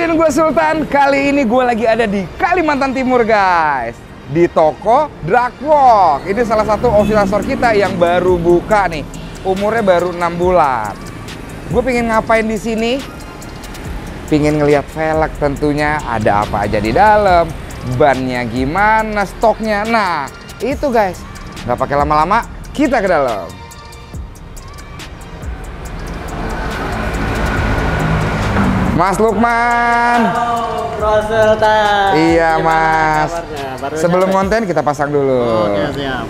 dan gue Sultan. Kali ini gue lagi ada di Kalimantan Timur guys. Di toko Drakwork. Ini salah satu oscillator kita yang baru buka nih. Umurnya baru 6 bulan. Gue pengen ngapain di sini? Pengen ngelihat velg tentunya. Ada apa aja di dalam. Bannya gimana, stoknya. Nah, itu guys. Gak pakai lama-lama, kita ke dalam. Mas Lukman. Halo. Iya, Mas. Sebelum nyampe? konten kita pasang dulu. Oke, siap.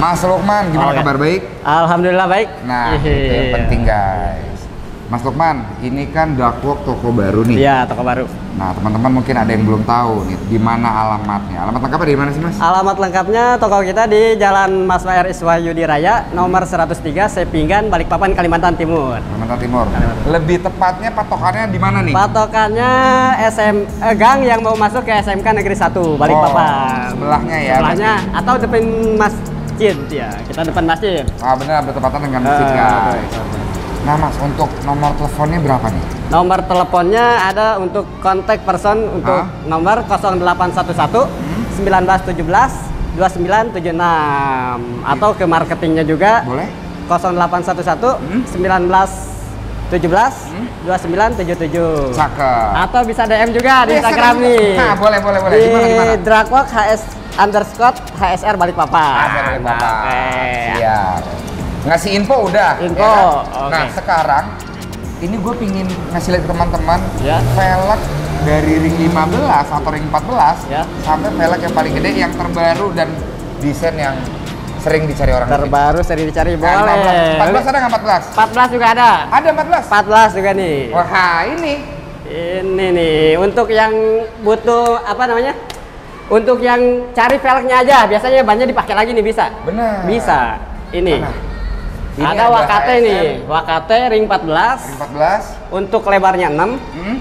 Mas Lukman, gimana Oke. kabar baik? Alhamdulillah baik. Nah, itu yang Iya. penting guys. Mas Lukman, ini kan Darkwalk toko baru nih. Iya, toko baru. Nah, teman-teman mungkin ada yang belum tahu nih, di mana alamatnya. Alamat lengkapnya di mana sih, Mas? Alamat lengkapnya toko kita di Jalan Mas Wayer Iswahyudi Raya, nomor 103, Sepinggan, Balikpapan, Kalimantan Timur. Kalimantan Timur. Kalimantan. Lebih tepatnya patokannya di mana nih? Patokannya SM eh, gang yang mau masuk ke SMK Negeri 1 Balikpapan. Oh, sebelahnya ya, Sebelahnya atau depan masjid ya. Kita depan masjid. Ah, benar, bertepatan dengan masjid, Eh, guys. Nah, Mas, untuk nomor teleponnya berapa nih? Nomor teleponnya ada untuk kontak person untuk Hah? nomor 0811 Hmm? 1917 2976 atau ke marketingnya juga Boleh? 0811 Hmm? 1917 Hmm? 2977 Cakep. atau bisa DM juga di Yes, Instagram nih Nah, boleh, boleh, boleh. di Gimana, gimana? Drakwork HS underscore HSR Balikpapan Ah, dari Bapak. Oke. Siap. Ngasih info udah. Info, kan? oke. Nah, sekarang ini gue pingin ngasih lihat teman-teman Ya. velg dari ring 15 atau ring 14 Ya. sampai velg yang paling gede yang terbaru dan desain yang sering dicari orang terbaru sering dicari boleh 15. 14 ada nggak 14? 14 juga ada Ada 14. 14 juga nih Wah, ini Ini nih untuk yang butuh apa namanya? Untuk yang cari velgnya aja, biasanya bannya dipakai lagi nih bisa. benar. Bisa. Ini. Mana? Ini ada Wakate nih, Wakate ring 14 Ring 14. untuk lebarnya 6, Hmm.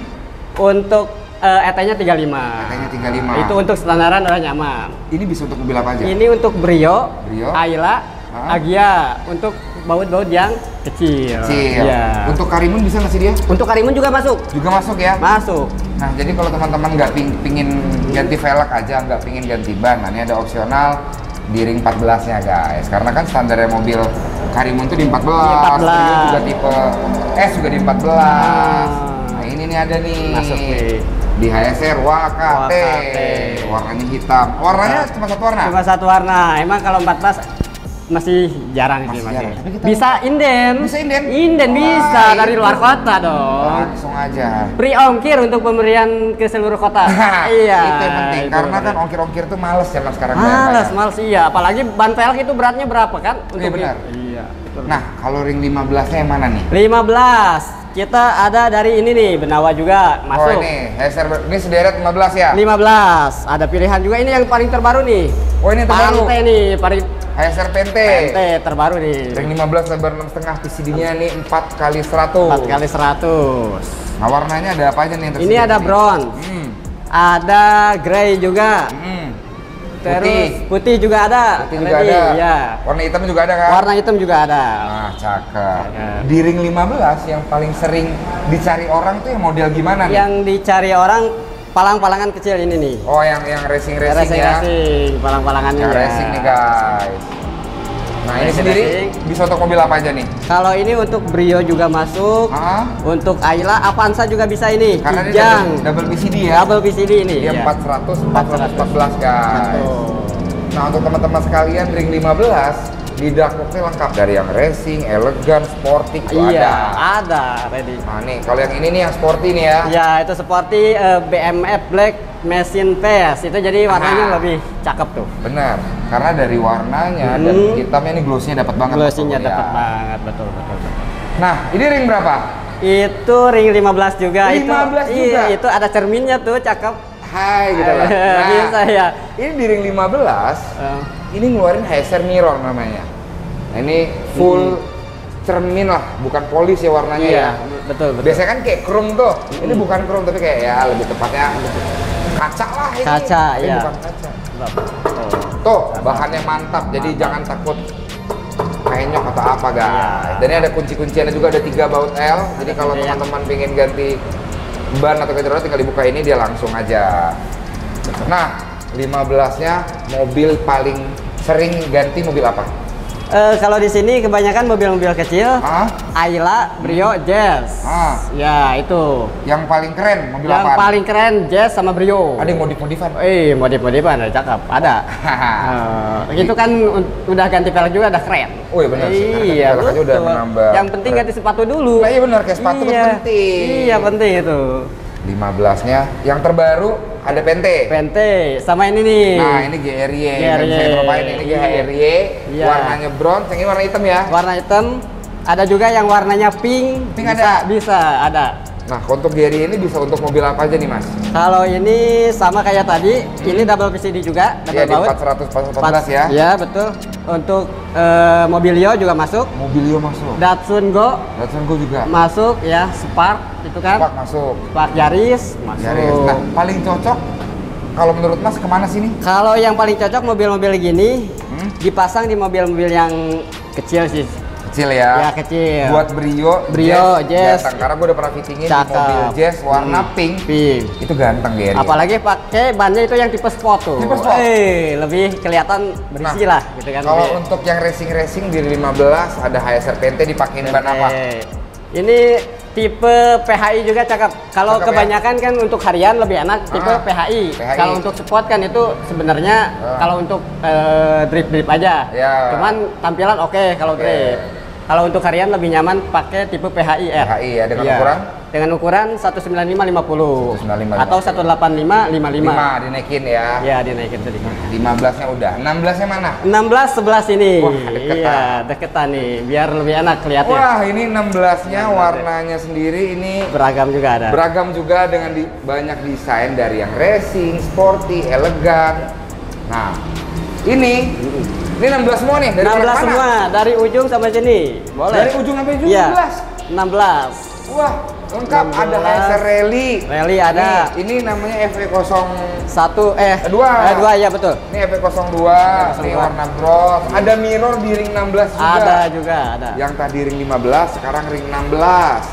untuk eh, ET-nya 35. Katanya 35. Itu untuk standaran udah nyaman. ini bisa untuk mobil apa aja? Ini untuk Brio, Brio. Ayla, Hah? Agia untuk baut-baut yang kecil. Kecil. Iya. Untuk Karimun bisa nggak sih dia? Untuk Karimun juga masuk. Juga masuk ya? Masuk. Nah, jadi kalau teman-teman nggak ping- pingin ganti velg aja, nggak pingin ganti ban, nah ini ada opsional di ring 14-nya guys. Karena kan standarnya mobil Karimun tuh di 14, Di 14. Rio juga tipe S juga di 14. Ah. Nah, ini nih ada nih. Masuk nih. Di HSR Wakate. Wakate. Warnanya hitam. Warnanya cuma satu warna. Cuma satu warna. Emang kalau 14 masih jarang sih Masih masih. jarang. Tapi kita Bisa inden. Bisa inden? Inden Wah, bisa dari itu. luar kota dong. Langsung aja. Free ongkir untuk pemberian ke seluruh kota. iya. itu yang penting. itu Karena kan ongkir-ongkir tuh males zaman sekarang. males, bayar. males iya. Apalagi ban velg itu beratnya berapa kan? Iya, benar. Iya. betul. Nah, kalau ring 15-nya yang mana nih? 15. Kita ada dari ini nih, Benawa juga Oh masuk. ini, HSR, ini sederet 15 ya? 15. Ada pilihan juga ini yang paling terbaru nih. Oh ini terbaru, Pante nih, paling HSR Pente. Pente terbaru nih. Ring 15 lebar 6,5, PCD-nya nih 4 kali 100 4 kali 100. Nah warnanya ada apa aja nih yang Ini ada bronze, Hmm, ada grey juga, hmm. terus putih juga ada. Putih juga Ready, ada. Ya. Warna hitam juga ada kan? Warna hitam juga ada. Nah, cakep. Cakep. Di ring 15 yang paling sering dicari orang tuh yang model gimana nih? Yang dicari orang palang-palangan kecil ini nih. Oh, yang yang racing racing, racing, ya. racing, palang-palangannya Yang ya. racing nih guys. Nah, ini Racing, sendiri racing. bisa untuk mobil apa aja nih? Kalau ini untuk Brio juga masuk. Ah, Untuk Ayla, Avanza juga bisa ini. karena ini Kijang. double, double PCD ya. Double PCD ini. Dia ya. 400 414 guys. Betul. Nah, untuk teman-teman sekalian ring 15 di Darkwalk lengkap dari yang racing, elegan, sporty itu Iya, ada. ada ready. Nah, nih kalau yang ini nih yang sporty nih ya. Ya, itu seperti eh, BMF Black Machine Pass. Itu jadi warnanya Ah. lebih cakep tuh. Benar, karena dari warnanya dan Hmm. hitamnya ini glossy-nya dapat banget. Glossy-nya Mas, ya. dapat banget, betul betul. betul. Nah, ini ring berapa? Itu ring 15 juga 15 itu. juga? Iya, itu ada cerminnya tuh, cakep. Hai gitu lah. Nah, Bisa ya. Ini di ring 15 Eh, ini ngeluarin HSR mirror namanya. Nah, ini full cermin lah, bukan polis ya warnanya iya, ya. betul betul. Biasanya kan kayak chrome tuh. Ini bukan chrome tapi kayak ya lebih tepatnya kaca lah ini. Kaca, Tapi iya. bukan kaca. Tuh, bahannya mantap. Jadi jangan takut penyok atau apa guys. Iya. Dan ini ada kunci-kunciannya juga ada tiga baut L. Jadi kalau teman-teman pengen ganti ban atau roda tinggal dibuka ini dia langsung aja. Nah, 15-nya mobil paling sering ganti mobil apa? Eh, kalau di sini kebanyakan mobil-mobil kecil, Ah, Ayla, Brio, Jazz. Ah. Ya, itu. yang paling keren mobil Yang apa? paling keren Jazz sama Brio. Ada yang modif-modifan. Eh, modif-modifan ada cakep, ada. Eh, itu kan udah ganti velg juga udah keren. Oh iya benar sih, Iya, aja udah menambah Yang penting keren. ganti sepatu dulu. Nah, iya benar, kayak sepatu kan Iya. penting. Iya, penting itu. 15-nya yang terbaru ada Pente. Pente sama ini nih. Nah, ini GRY. Yang GRY. saya cobain ini. GRY. Iya. Warnanya bronze, yang ini warna hitam ya. warna hitam. Ada juga yang warnanya pink. Pink bisa, ada? Bisa, ada. Nah, untuk GRY ini bisa untuk mobil apa aja nih, Mas? Kalau ini sama kayak tadi, ini double PCD juga, double di baut. 414 ya. Iya, betul. Untuk eh, Mobilio juga masuk. Mobilio masuk. Datsun Go Datsun Go juga. masuk ya, Spark itu kan. Spark masuk. Spark Yaris masuk. Yaris. Nah, paling cocok kalau menurut Mas ke mana sih nih? Kalau yang paling cocok mobil-mobil gini Hmm? dipasang di mobil-mobil yang kecil sih. Kecil ya. Ya, kecil. Buat Brio, Brio, Jazz. ganteng. Karena gue udah pernah fittingin di mobil Jazz warna Hmm, pink. Pink. Itu ganteng GRY. Apalagi pakai bannya itu yang tipe sport tuh. Tipe sport. Eh, lebih kelihatan berisi Nah, lah gitu kan. Kalau lebih. untuk yang racing-racing di 15 ada HSR PT dipakein ban apa? Ini tipe PHI juga cakep. Kalau ya? kebanyakan kan untuk harian lebih enak tipe Ah, PHI. PHI. Kalau untuk sport kan itu sebenarnya Ah. kalau untuk eh, drip-drip aja. Ya. Cuman tampilan oke kalau Oke. drip. Kalau untuk harian lebih nyaman pakai tipe PHI R. PHI ya, dengan Iya. ukuran? Dengan ukuran 195 50 195, atau 185 55. 5 dinaikin ya. Iya, dinaikin sedikit. 15-nya udah. 16-nya mana? 16 11 ini. Wah, deketan. Iya, deketan nih biar lebih enak kelihatan. Wah, ini 16-nya warnanya sendiri ini Beragam juga ada. beragam juga dengan di- banyak desain dari yang racing, sporty, elegan. Nah, ini ini 16 semua nih dari 16 mana? semua dari ujung sampai sini. Boleh. Dari ujung sampai ujung Iya. 16. 16. Wah, lengkap ada 16. HSR Rally. Rally ada. Nih, ini namanya FV0 Satu eh Dua. Eh, dua ya betul. ini FV02, ini 02. warna bronze. Ada mirror di ring 16 juga. Ada juga, ada. Yang tadi ring 15, sekarang ring 16.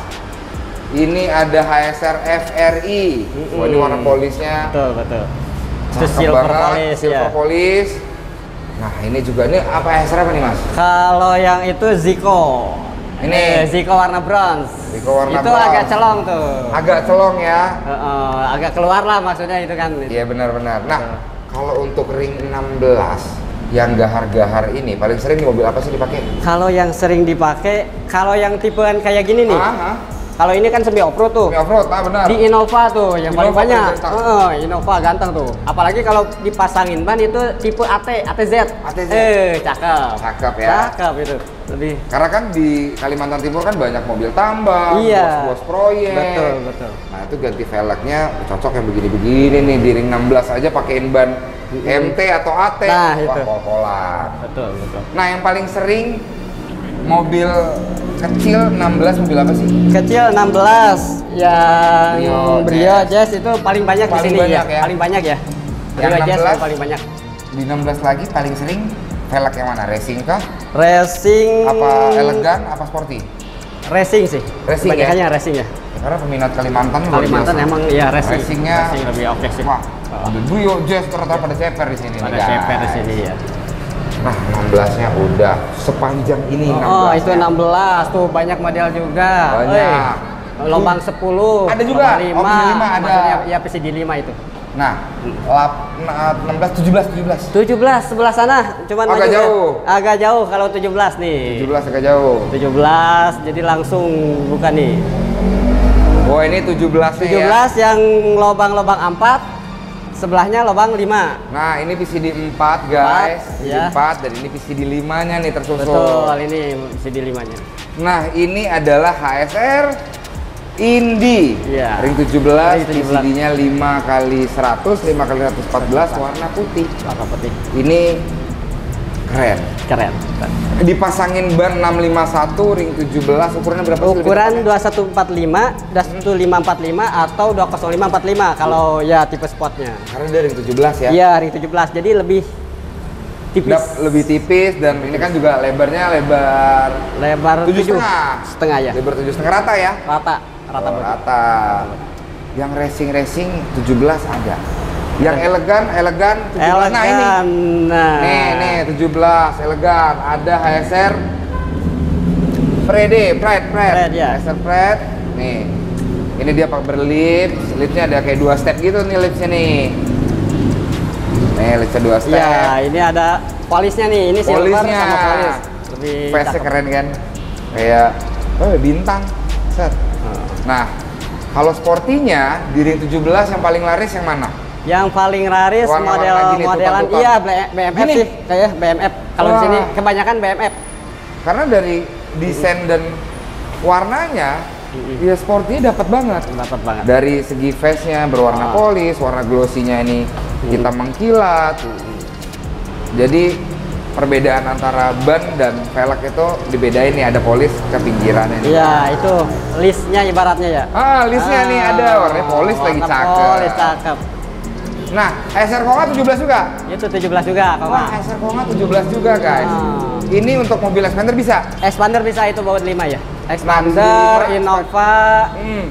Ini ada HSR FRI. Wah, ini warna polisnya Betul, betul. Cakep silver banget, silver ya. polish. Nah, ini juga ini apa HSR apa nih, Mas? Kalau yang itu Zico. Ini. Eh, Zico warna bronze. Zico warna itu bronze. agak celong tuh. Agak celong ya. Eh, eh, agak keluar lah maksudnya itu kan. Iya benar-benar. Nah, kalau untuk ring 16 yang gahar-gahar ini paling sering di mobil apa sih dipakai? Kalau yang sering dipakai, kalau yang tipean kayak gini nih. Ah, ah. Kalau ini kan semi off-road tuh. Ini off-road, ah benar. Di Innova tuh yang paling Innova banyak. ganteng. Heeh, Innova ganteng tuh. Apalagi kalau dipasangin ban itu tipe AT, ATZ. ATZ. Eh, cakep. Cakep ya. Cakep itu. Lebih Karena kan di Kalimantan Timur kan banyak mobil tambang, Iya. bos-bos proyek. Betul, betul. Nah itu ganti velgnya cocok yang begini-begini nih di ring 16 aja pakein ban MT atau AT. Nah, Wah, itu. kol-kolan. betul, betul. Nah yang paling sering mobil kecil 16 mobil apa sih? Kecil 16 yang Brio Brio, Jazz. Jazz itu paling banyak Paling di sini banyak ya. ya? Paling banyak ya. Brio Yang Jazz 16? yang paling banyak. Di 16 lagi paling sering velg yang mana? Racing kah? Racing Apa elegan? Apa sporty? Racing sih. Racing ya? Kebanyakannya racing ya. Ya, karena peminat Kalimantan Kalimantan emang ya racing. Racingnya Racing lebih oke sih. Wah, Oh. Brio Jazz ternyata pada ceper di sini Ada. CP di sini ya. Nah, 16-nya udah sepanjang ini Oh, 16 itu 16 tuh banyak model juga. Banyak. Eh, Lobang 10. Ada juga? lobang Oh, 5 ada. Maksudnya ya PCD 5 itu. Nah, lap, nah, 16, 17, 17. 17 sebelah sana, cuman Agak maju ya. jauh. Agak jauh kalau 17 nih. 17 agak jauh. 17 jadi langsung buka nih. Oh, ini 17 nih 17 ya. yang lobang-lobang 4, sebelahnya lobang 5. Nah, ini PCD 4, guys. Empat, PCD ya. 4 dan ini PCD 5-nya nih tersusun. Betul, ini PCD 5-nya. Nah, ini adalah HSR Indi. Iya. Ring 17, Ring 17. PCD-nya 5 kali 100, 5 kali 114 warna putih. Apa putih? Ini keren. Keren. Dipasangin ban 651 ring 17 ukurannya berapa sih? Ukuran lebih tepatnya? 2145, 2545 atau 20545 kalau ya tipe spotnya. Karena dia ring 17 ya. Iya, ring 17. Jadi lebih tipis. Dap- lebih tipis dan ini kan juga lebarnya lebar Lebar tujuh 7 setengah. setengah ya. Lebar tujuh setengah rata ya. Rata, rata Oh, rata. Yang racing-racing 17 ada. Yang elegan, elegan 17. Elegan. Nah ini. Nah. Nih, nih 17 elegan. Ada HSR Prede, Pride, Pride. Pride, ya. HSR Pride. Nih. Ini dia pakai berlips, lipsnya ada kayak dua step gitu nih lipsnya nih. Nih, lipsnya dua step. Ya, ini ada polisnya nih. Ini silver Polisnya. sama polis. Lebih keren kan? Kayak oh bintang. Set. Oh. Nah, kalau sportinya di ring 17 yang paling laris yang mana? Yang paling laris Warna-warna model gini, modelan tumpang-tumpang. iya B- BMF Gini. sih kayak BMF. Kalau di sini kebanyakan BMF. Karena dari desain dan warnanya, Mm-mm. ya sportinya dapat banget. Dapat banget. Dari segi face-nya berwarna Ah. polis, warna glossy-nya ini hitam mengkilat. Jadi perbedaan antara ban dan velg itu dibedain nih ada polis ke pinggirannya nih. Iya, itu listnya ibaratnya ya. Ah, listnya nih ada warnanya polis lagi warna cakep. Polis cakep. Nah, SR Konga 17 juga. Itu 17 juga, kok Wah? SR Konga 17 juga, guys. Ah. Ini untuk mobil expander bisa. Expander bisa itu baut 5 ya. Expander. Innova, Hmm.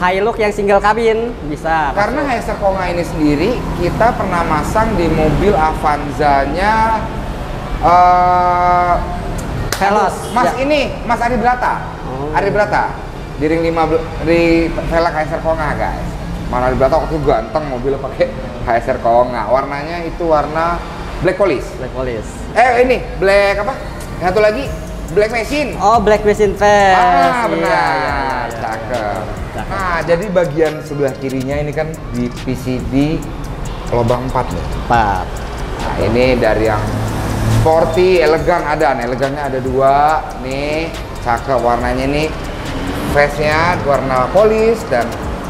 Hilux yang single kabin bisa. Karena HSR Konga ini sendiri kita pernah masang di mobil Avanza-nya eh Veloz. Mas Ya. ini, Mas Ari Brata. Oh. Ari Brata. Di ring 5 di velg HSR Konga, guys. Mana Brata waktu itu ganteng mobilnya pakai HSR Konga. Warnanya itu warna black polish. Black Police. Eh ini black apa? Yang satu lagi black machine. Oh, Black Machine Face. Ah, Iya, benar. iya, iya, iya, Cakep. Nah, jadi bagian sebelah kirinya ini kan di PCD lubang 4 nih. Empat. Nah, ini dari yang sporty, elegan ada. Nah, elegannya ada dua. Nih, cakep warnanya nih. Face-nya warna polis dan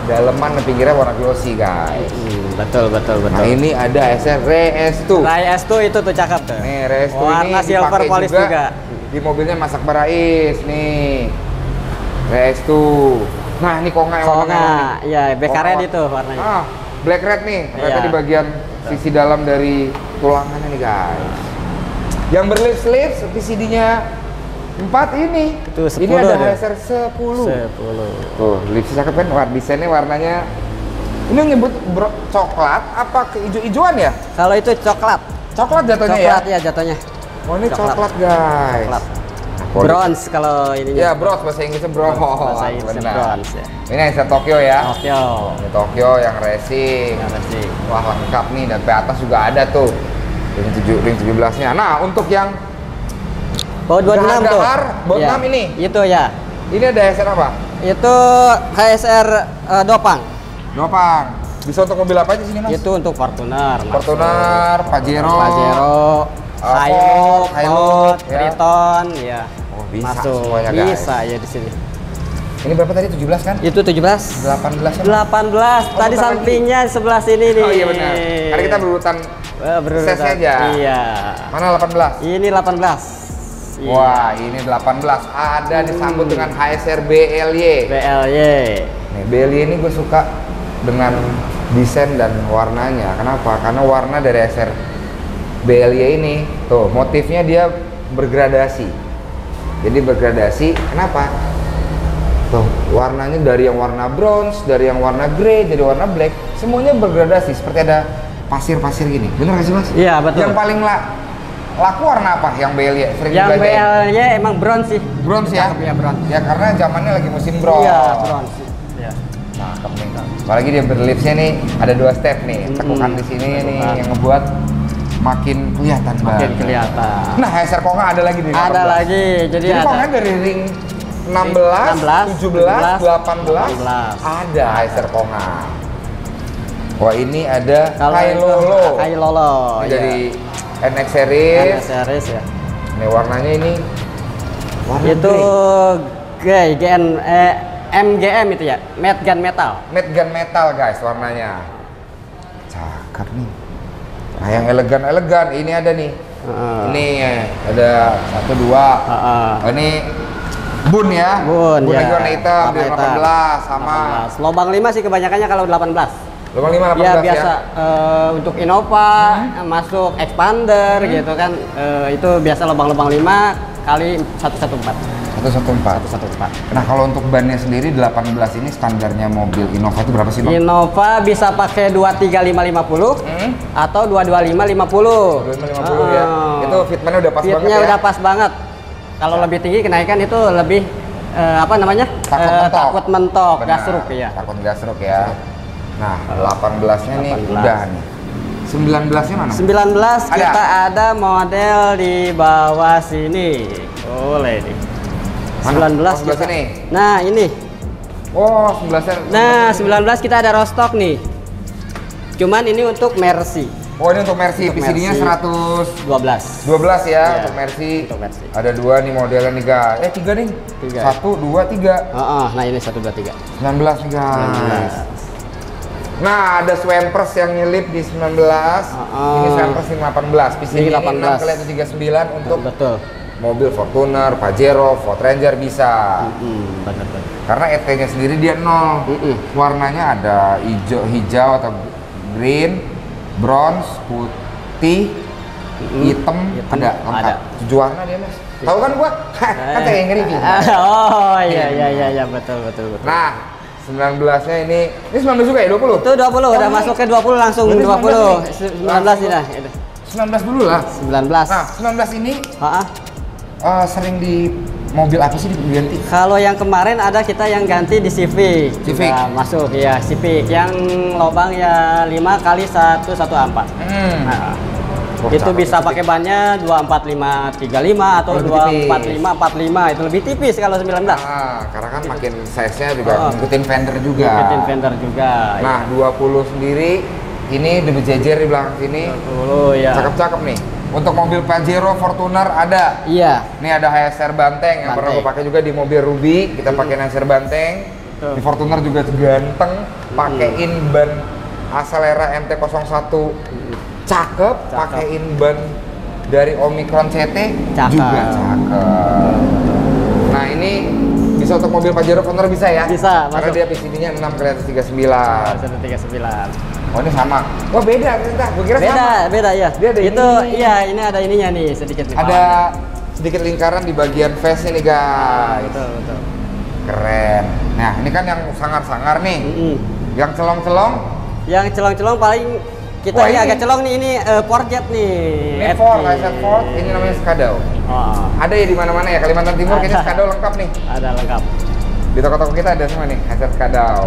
daleman dan pinggirnya warna glossy, guys. Hmm, betul, betul, betul. Nah, ini ada SR RS2. Rai S2 itu tuh cakep tuh. Nih, RS2 Warna ini silver polish juga. Di mobilnya Masak Barais nih. RS2. Nah, ini konga yang warna Konga, merah iya, red warna- itu warnanya. Ah, black red nih. Rednya Iya. di bagian sisi dalam dari tulangannya nih, guys. Yang berlips-lips PCD-nya 4 ini. Itu Ini 10 ada. HSR 10. 10. Tuh, lipsnya cakep kan? Warna desainnya warnanya ini nyebut bro, coklat apa keijo-ijoan ya? Kalau itu coklat. Coklat jatuhnya Coklat ya? ya jatuhnya. Oh ini Coklat. coklat, guys. Coklat. Polis. Bronze kalau ininya. Ya bronze bahasa Inggrisnya bronze. Bahasa Inggrisnya Benar. bronze ya. Ini Acer Tokyo ya. Tokyo. Ini Tokyo yang racing. Apa sih? Wah lengkap nih dan di atas juga ada tuh. Ring 7 ring 17-nya. Nah, untuk yang Baut 26 tuh. Gahar, baut Ya, 6 ini. Itu ya. ini ada Acer apa? Itu HSR eh, Dopang. Dopang. Bisa untuk mobil apa aja sini, Mas? Itu untuk Fortuner. Fortuner, Pajero. Pajero, Uh, Hilux, Ford, Hilux, ya. Triton, ya. Oh, bisa Masuk. semuanya, guys. Bisa ya di sini. Ini berapa tadi? 17 kan? Itu 17. 18 kan? 18. Oh, Tadi bentar lagi. sampingnya sebelah sini nih. Oh iya benar. Karena kita berurutan Eh, berurutan. Sesnya aja. Iya. mana 18? Ini 18. Iya. Wah, ini 18. Ada disambut Hmm. dengan HSR BLY. BLY. Nih, BLY ini gue suka dengan desain dan warnanya. Kenapa? Karena warna dari SR BLY ini, tuh motifnya dia bergradasi. Jadi bergradasi, kenapa? Tuh, warnanya dari yang warna bronze, dari yang warna grey, jadi warna black, semuanya bergradasi seperti ada pasir-pasir gini. Bener gak sih mas? Iya, betul. Yang paling la- laku warna apa? Yang BLY sering Yang dibelanjain? BLY emang bronze sih. Bronze ya? Cakep ya bronze. Ya karena zamannya lagi musim bronze. Iya, bronze. Iya. Cakep nih kak. Apalagi dia berlipsnya nih ada dua step nih. Mm-mm. Tekukan di sini nih yang ngebuat makin kelihatan Makin banget. kelihatan. Nah, HSR Konga ada lagi di Ada lagi. Jadi, Jadi ada. Konga dari ring 16, 16, 17, 18, 18. ada HSR Konga. Wah ini ada Kalau Kai Lolo. Kai Lolo. Ini iya. NX series. Ada series ya. Nih warnanya ini warna itu grey. G, GN eh, MGM itu ya, Matte Gun Metal. matte gun metal guys warnanya. Cakep nih. Nah yang elegan-elegan ini ada nih. Heeh. Ini ada satu dua. Heeh. Oh, ini bun ya. Bun, bun ya. warna hitam, Warna di hitam. 18 sama 18. Lobang 5 sih kebanyakannya kalau 18. Lubang 5 18 Ya ya. biasa eh, untuk Innova masuk expander gitu kan eh, itu biasa lubang-lubang 5 kali 114. 114. 114. Nah, kalau untuk bannya sendiri 18 ini standarnya mobil Innova itu berapa sih, Bang? Innova bisa pakai 23550 Hmm? atau 22550. 2550 ya. Ah. Itu fitmentnya udah pas Fitnya banget ya. udah pas banget. Kalau lebih tinggi kenaikan itu lebih eh, apa namanya? Takut Eh, mentok. takut mentok, Benar, gasruk ya. Takut gasruk ya. Nah, 18-nya nih 18. udah nih. 19-nya mana? 19 Ada. kita ada model di bawah sini. Boleh nih. Mana? 19 Oh, sebelah kita. sini. Nah, ini. Oh, 19-nya. Nah, 19 kita ada rostock nih. Cuman ini untuk Mercy Oh, ini untuk Mercy. Untuk PCD-nya Mercy. 112 12. ya Iya, untuk Mercy. untuk Mercy. Ada dua nih modelnya nih, guys. Eh, tiga nih. Tiga. Satu, dua, tiga. Heeh, nah ini 1 2 3. 19 nih, guys. 19. Nah, ada Swampers yang nyelip di 19. Ah, Ini ah. Swampers di 18. PCD Ini ini 18. 6 kali 39 untuk Betul. mobil Fortuner, Pajero, Ford Ranger bisa. Hmm, benar benar. Karena ET-nya sendiri dia nol. Mm-mm. Warnanya ada hijau, hijau atau green, bronze, putih, Mm-mm. hitam, Hitam, ada lengkap. ada. Tujuh warna dia mas. Tahu kan gua? kan saya yang ngerti. Oh iya iya iya iya betul betul betul. Nah, 19-nya ini, ini 19 juga ya 20? Itu 20 udah Oh, masuk ke 20 langsung Berarti 20. 19 19 ini nah. itu. 19 dulu lah. 19. Nah, 19 ini Ha-ha. eh, sering di mobil apa sih diganti? Kalau yang kemarin ada kita yang ganti di Civic. Civic. Juga masuk ya Civic yang lobang ya 5 kali 1 1 4. Hmm. Nah, Wah, itu bisa pakai bannya 24535 atau Oh, lebih tipis. 24545 itu lebih tipis kalau 19. Ah, karena kan makin size-nya juga Oh. ngikutin fender juga. Ngikutin fender juga. Nah, 20 sendiri ini dibejejer di belakang sini. 20 ya. Cakep-cakep nih. Untuk mobil Pajero Fortuner ada. Iya. Ini ada HSR Banteng yang pernah gue pakai juga di mobil Ruby. Kita pakai HSR Banteng. Tuh. Di Fortuner juga ganteng. Pakein ban Acelera MT-01. Cakep. Pakein ban dari Omicron CT Cakep. juga cakep. Nah, ini bisa untuk mobil Pajero Fortuner bisa ya? Bisa, Karena masuk. dia PCD-nya 6 kali 39. 139. Oh, ini sama. Oh, beda ternyata. Gue kira Beda, sama. beda ya. Dia ada itu ini. iya, ini ada ininya nih sedikit nih. Ada sedikit lingkaran di bagian face Ah, guys. betul, betul. Keren. Nah, ini kan yang sangar-sangar nih. Mm-mm. Yang celong-celong, Yang celong-celong paling kita Wah, ini, ini- agak celong nih ini eh, Porjet nih. ini. Ford, Ford, ini namanya Skadau. Oh, Ada ya di mana-mana ya Kalimantan Timur kayaknya Ada. Skadau lengkap nih. ada lengkap. Di toko-toko kita ada semua nih, Kaiser Skadau.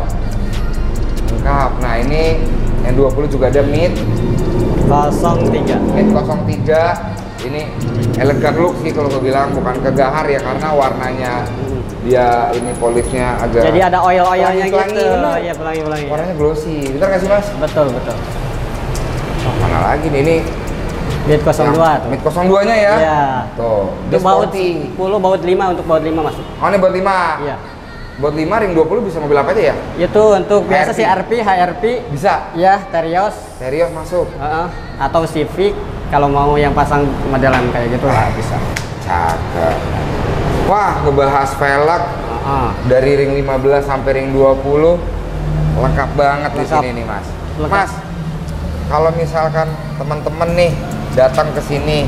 Lengkap. Nah, ini yang 20 juga ada Mid, 03. Mid 03. Ini elegan look sih kalau gue bilang bukan kegahar ya karena warnanya Mm. dia ini polisnya agak Jadi ada oil-oilnya Pelangi-pelangi, gitu. Iya, pelangi-pelangi. warnanya glossy. Bentar nggak sih mas? Betul, betul. Lagi nih ini? Mid 02 tuh. Mid 02 nya ya? Iya. Tuh. Dia baut sporty. 10, baut 5 untuk baut 5 masuk. Oh ini buat 5. Iya. Buat 5 ring 20 bisa mobil apa aja ya? Itu untuk biasa HRP. sih RP, HRP, Bisa. ya Terios, Serius masuk. Heeh. atau Civic kalau mau yang pasang modelan kayak gitu lah bisa. Cakep. Wah, ngebahas velg dari ring 15 sampai ring 20 lengkap banget di Lengkap. sini nih, Mas. Lengkap. Mas, kalau misalkan teman-teman nih datang ke sini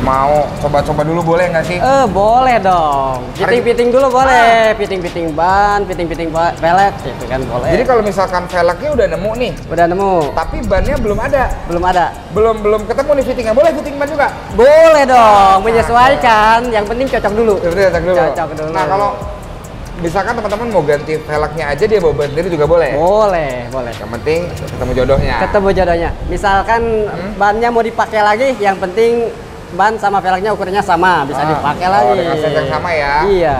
mau coba-coba dulu boleh nggak sih? Eh boleh dong. Fitting-fitting dulu boleh. Fitting-fitting ban, fitting-fitting ba- velg gitu kan boleh. Jadi kalau misalkan velgnya udah nemu nih, udah nemu? tapi bannya belum ada, Belum ada. belum belum ketemu nih fittingnya, boleh fitting ban juga? Boleh dong, menyesuaikan. Yang penting cocok dulu. Cocok dulu. Cocok dulu. Nah kalau misalkan teman-teman mau ganti velgnya aja dia bawa sendiri juga boleh. Boleh, boleh. Yang penting ketemu jodohnya. Ketemu jodohnya. Misalkan Hmm? bannya mau dipakai lagi, yang penting ban sama velgnya ukurannya sama, bisa Ah, dipakai oh, lagi. dengan set yang sama ya? Iya.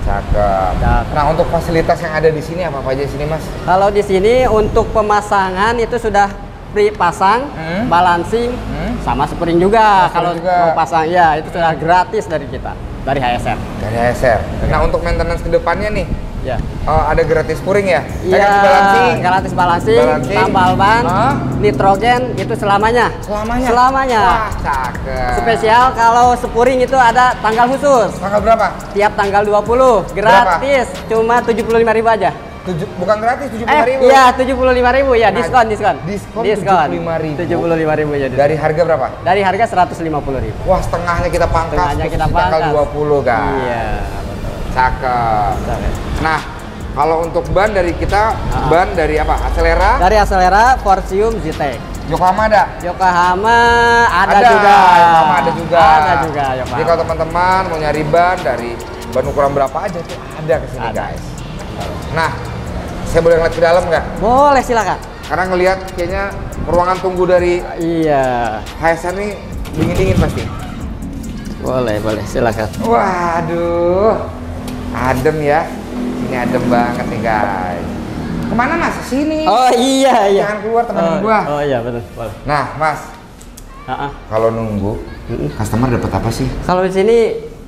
Cakep. Cakep. Nah untuk fasilitas yang ada di sini apa apa aja di sini mas? Kalau di sini untuk pemasangan itu sudah free pasang, Hmm. balancing, Hmm. sama spring juga. Oh, Kalau mau pasang, ya itu sudah gratis dari kita, dari HSR. Dari HSR. Nah untuk maintenance ke depannya nih Ya. eh, ada gratis pouring ya? Iya, gratis balancing. gratis balancing, Balancing. tambal ban, Hah? nitrogen itu selamanya. Selamanya. Selamanya. Wah cakep. Spesial kalau spuring itu ada tanggal khusus. Tanggal berapa? Tiap tanggal 20 gratis, cuma 75.000 aja. Tujuh, bukan gratis, tujuh Eh, ribu. iya 75.000 ya, Nah, diskon, diskon. diskon diskon. 75.000. 75.000 ya. diskon. Dari harga berapa? Dari harga 150.000. Wah, setengahnya kita pangkas. Setengahnya kita tanggal pangkas. 20 kan. Iya, betul. Cakep. Cakep. Nah, kalau untuk ban dari kita, Ah. ban dari apa? Acelera, Dari Acelera, Forcium, Zitec. Yokohama ada? Yokohama ada, juga. Yokohama ada juga. Ada juga Yokohama. Jadi kalau teman-teman mau nyari ban dari ban ukuran berapa aja tuh ada ke sini Ada. guys. Nah, saya boleh ngeliat ke dalam nggak? Boleh silakan. Karena ngelihat kayaknya ruangan tunggu dari Iya. HSR nih dingin-dingin pasti. Boleh, boleh, silakan. Waduh, adem ya. Ini adem banget nih guys. Ke mana mas? Sini. Oh iya, iya. Jangan keluar temenin oh, gua. Oh iya, betul. Boleh. Nah mas, Ah, ah. kalau nunggu, customer dapat apa sih? Kalau di sini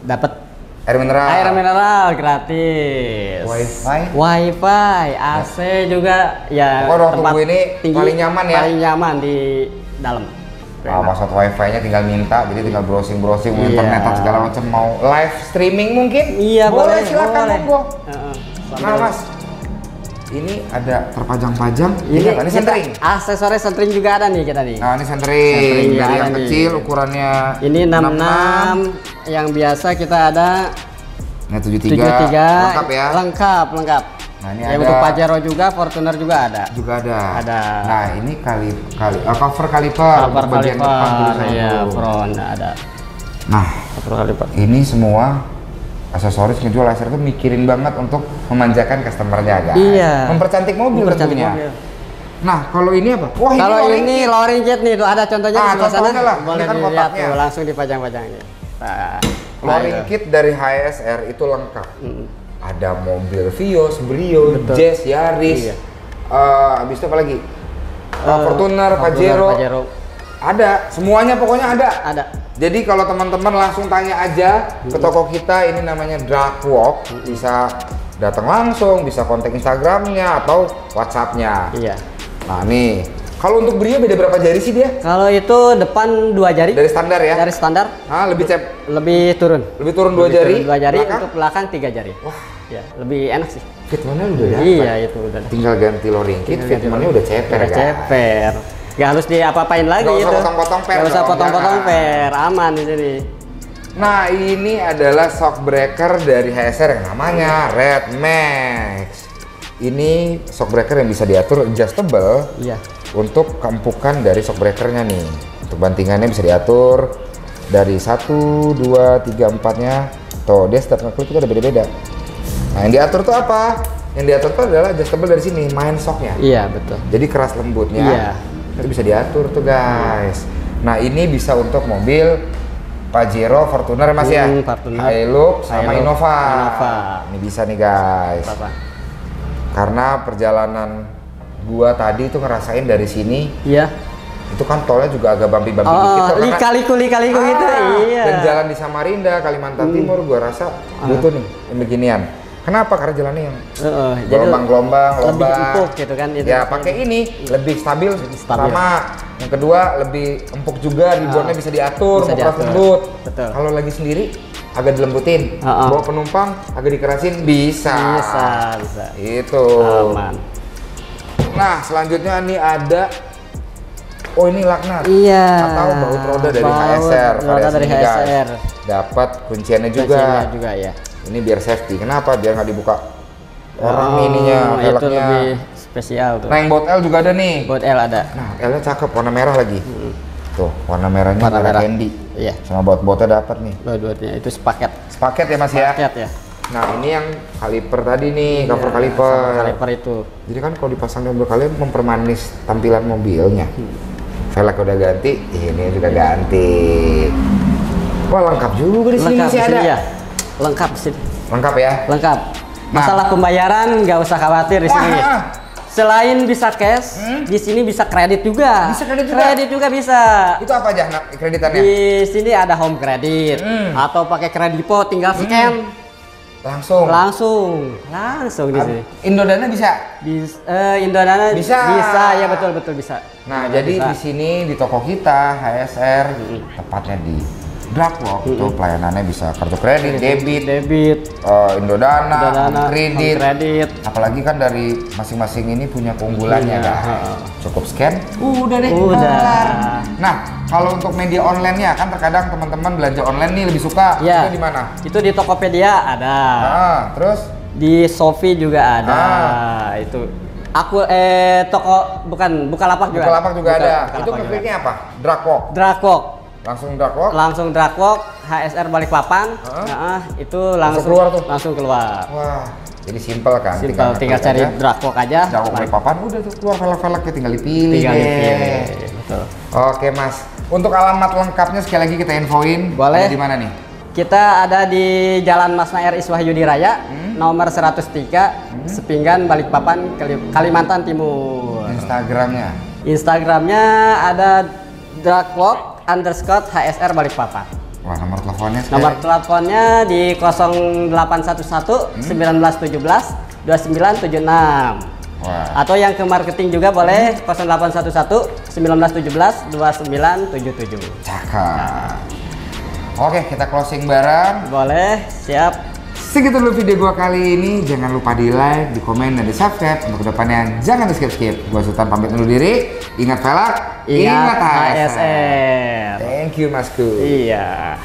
dapat Air mineral. air mineral gratis. Wifi. Wifi, AC juga ya Pokoknya ruang tunggu ini paling nyaman ya? Paling nyaman di dalam. Ah, password wifi-nya tinggal minta, jadi tinggal browsing-browsing, Iya. internet segala macam, mau live streaming mungkin? Iya, boleh. silakan boleh. monggo. Heeh. Nah mas, ini ada terpajang-pajang, ini, Ini, apa? Ini kita- centering. aksesoris centering juga ada nih kita nih. Nah ini centering, Centering dari yang nih. kecil ukurannya Ini 66, yang biasa kita ada Nah 73, 73 lengkap ya? Lengkap, lengkap. Nah, ini ya, ada- untuk Pajero juga, Fortuner juga ada. Juga ada. Ada. Nah ini kali kali uh, cover kaliper Cover bagian depan kaliper, tulisannya ya, tuh. front ada. Nah Cover kaliper. ini semua aksesoris ngejual laser itu mikirin banget untuk memanjakan customernya guys. Iya. Mempercantik mobil Mempercantik tentunya. mobil. Nah kalau ini apa? Wah Kalau ini kit. lowering jet nih, tuh ada contohnya Ah, di sebelah sana. contohnya lah. Ini Boleh kan dilihat kotaknya. tuh, langsung dipajang-pajang nih. Nah, Lowering ayo. kit dari HSR itu lengkap. Mm. Ada mobil Vios, Brio, Betul. Jazz, Yaris. Iya. Eh, habis itu apa lagi? Fortuner, Fortuner, Pajero. Pajero. Ada, semuanya pokoknya ada. Ada. Jadi kalau teman-teman langsung tanya aja ke toko kita, ini namanya Dark Walk, bisa datang langsung, bisa kontak Instagramnya atau WhatsAppnya. Iya. Nah nih, kalau untuk Brio beda berapa jari sih dia? Kalau itu depan dua jari Dari standar ya? dari standar Ah, lebih cep, lebih turun. lebih turun dua Lebih jari. turun dua jari belakang? untuk belakang tiga jari. Wah, Ya, lebih enak sih. fitmannya udah dapat. Iya, itu udah. Tinggal ganti lowering kit, fitmannya udah ceper Udah ceper. Gak harus diapa-apain lagi Nggak usah itu. potong-potong per Nggak usah potong-potong per, aman di sini. Nah ini adalah shock breaker dari HSR yang namanya Red Max. Ini shock breaker yang bisa diatur adjustable Iya. untuk keempukan dari shock breakernya nih. Untuk bantingannya bisa diatur dari 1, 2, 3, 4-nya. Tuh, dia setiap ngeklik itu ada beda-beda. Nah, yang diatur tuh apa? Yang diatur tuh adalah adjustable dari sini, main shocknya. Iya, betul. Jadi keras lembutnya. Iya. Itu bisa diatur tuh guys. Nah, ini bisa untuk mobil Pajero, Fortuner Mas ya. Hmm, Fortuner. Hilux sama Innova. Innova. Ini bisa nih guys. Apa? Karena perjalanan gua tadi itu ngerasain dari sini Iya. itu kan tolnya juga agak bumpy-bumpy dikit Oh, karena- lika-liku lika-liku gitu. Ah, Iya. Dan jalan di Samarinda, Kalimantan Timur gua rasa Ah. butuh nih yang beginian. Kenapa? Karena jalannya yang Heeh, jadi gelombang-gelombang, lebih empuk gitu kan itu. Ya pakai ini lebih stabil, stabil. sama. Yang kedua lebih empuk juga, ribonnya bisa diatur, bisa mau diatur. lembut. Betul. Kalau lagi sendiri agak dilembutin. Ah, ah. Bawa penumpang agak dikerasin bisa. Bisa, bisa. Itu. Aman. Nah selanjutnya nih ada Oh ini laknat. Iya. Atau baut roda dari Baut HSR. roda dari ini. HSR. Dapat kunciannya juga. Kuncinya juga ya. Ini biar safety. Kenapa? Biar nggak dibuka orang Oh, ininya, itu velgnya. lebih spesial tuh. Nah yang baut L juga ada nih. Buat L ada. Nah, L-nya cakep, warna merah lagi. Tuh, warna merahnya Warna merah candy. Iya. Sama baut-bautnya dapat nih. Dua-duanya itu sepaket. Sepaket ya Mas ya. Paket ya. Nah, ini yang kaliper tadi nih, cover Iya, kaliper. sama Kaliper itu. Jadi kan kalau dipasang di mobil kalian mempermanis tampilan mobilnya. Velg udah ganti, ini juga ganti. Wah, lengkap juga di sini masih ada. ya. Lengkap sini. Lengkap ya. Lengkap. Nah. Masalah pembayaran nggak usah khawatir di sini. ah. Selain bisa cash, di sini bisa kredit juga. Bisa kredit juga? Kredit juga bisa. Itu apa aja nak, kreditannya? Di sini ada home credit Hmm. atau pakai kredipo tinggal scan Langsung. langsung langsung di sini. Indodana bisa. Bis, eh, Indodana Bisa. bisa ya betul betul bisa. Nah, Indodana jadi bisa. di sini di toko kita HSR Hmm. tepatnya di Drakwork itu pelayanannya bisa kartu kredit, debit, debit, eh, Indodana, Dana, kredit. kredit. Apalagi kan dari masing-masing ini punya keunggulannya Iya, kan. Cukup scan, udah deh. Udah. Nah, kalau untuk media online-nya kan terkadang teman-teman belanja online nih lebih suka Ya. itu di mana? Itu di Tokopedia ada. Ah, terus Di Shopee juga ada. Ah. Itu aku eh toko bukan juga. Bukalapak juga Buka- ada. Bukalapak Itu juga. kliknya apa? Drakwork. Drakok. Langsung Drakwork. Langsung Drakok, HSR Balikpapan. Heeh. Nah, itu langsung, keluar tuh? Langsung keluar. Wah, jadi simpel kan? Simpel, tinggal ngeklik cari aja. Drakok aja. Drakwork balik papan udah tuh keluar velg-velgnya tinggal dipilih Tinggal dipilih. Betul. Oke mas, untuk alamat lengkapnya sekali lagi kita infoin. Boleh. Di mana nih? Kita ada di Jalan Mas Nair Iswahyudi Raya, Hmm. nomor 103, Sepinggan, Balikpapan, Kali- Kalimantan Timur. Instagramnya. Instagramnya ada Draklock underscore HSR Balikpapan. Wah nomor teleponnya. Nomor teleponnya di 0811 1917 2976. Wah. Atau yang ke marketing juga boleh 0811 1917 2977. Cakep. Oke, kita closing bareng. Boleh, siap. Segitu dulu video gua kali ini. Jangan lupa di like, di komen, dan di subscribe. Untuk ke depannya jangan di skip skip. Gua Sultan pamit undur diri. Ingat velak, Ingat HSR. HSR. Thank you, Masku. Iya.